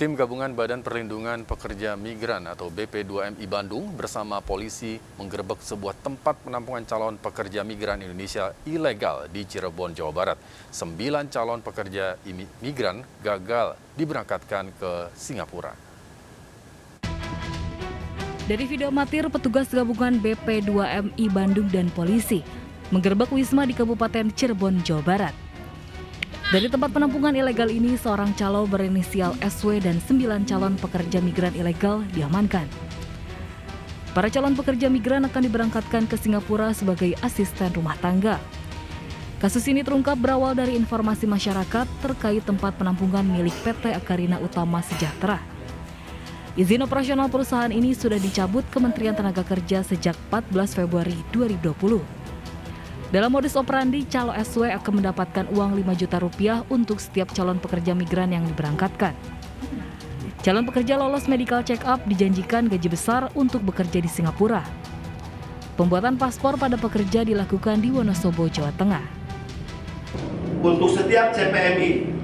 Tim Gabungan Badan Perlindungan Pekerja Migran atau BP2MI Bandung bersama polisi menggerebek sebuah tempat penampungan calon pekerja migran Indonesia ilegal di Cirebon, Jawa Barat. Sembilan calon pekerja migran gagal diberangkatkan ke Singapura. Dari video amatir, petugas gabungan BP2MI Bandung dan polisi menggerebek wisma di Kabupaten Cirebon, Jawa Barat. Dari tempat penampungan ilegal ini, seorang calo berinisial SW dan sembilan calon pekerja migran ilegal diamankan. Para calon pekerja migran akan diberangkatkan ke Singapura sebagai asisten rumah tangga. Kasus ini terungkap berawal dari informasi masyarakat terkait tempat penampungan milik PT Akarina Utama Sejahtera. Izin operasional perusahaan ini sudah dicabut Kementerian Tenaga Kerja sejak 14 Februari 2020. Dalam modus operandi, calo SW akan mendapatkan uang 5 juta rupiah untuk setiap calon pekerja migran yang diberangkatkan. Calon pekerja lolos medical check up dijanjikan gaji besar untuk bekerja di Singapura. Pembuatan paspor pada pekerja dilakukan di Wonosobo, Jawa Tengah. Untuk setiap CPMI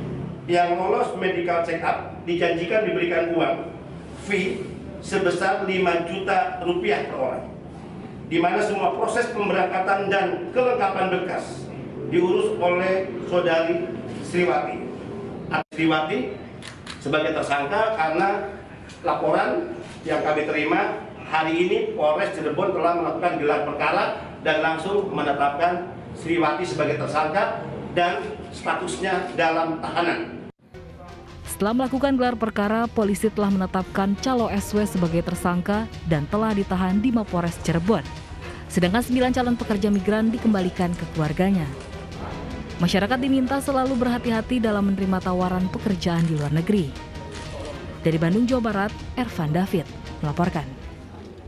yang lolos medical check up dijanjikan diberikan uang fee sebesar 5 juta rupiah per orang di mana semua proses pemberangkatan dan kelengkapan berkas diurus oleh saudari Sriwati. Sriwati sebagai tersangka karena laporan yang kami terima hari ini Polres Cirebon telah melakukan gelar perkara dan langsung menetapkan Sriwati sebagai tersangka dan statusnya dalam tahanan. Setelah melakukan gelar perkara, polisi telah menetapkan calo SW sebagai tersangka dan telah ditahan di Mapores Cirebon. Sedangkan sembilan calon pekerja migran dikembalikan ke keluarganya. Masyarakat diminta selalu berhati-hati dalam menerima tawaran pekerjaan di luar negeri. Dari Bandung, Jawa Barat, Ervan David melaporkan.